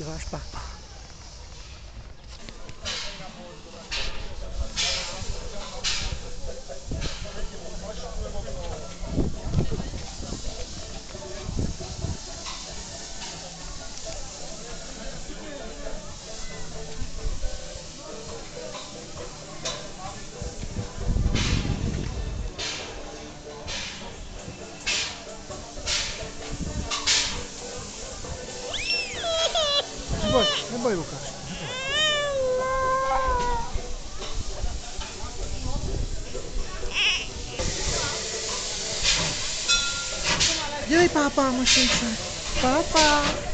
dommage pas. Papa. Neboj, neboj Lukáš. Dívej, pápa, musím se. Pápa.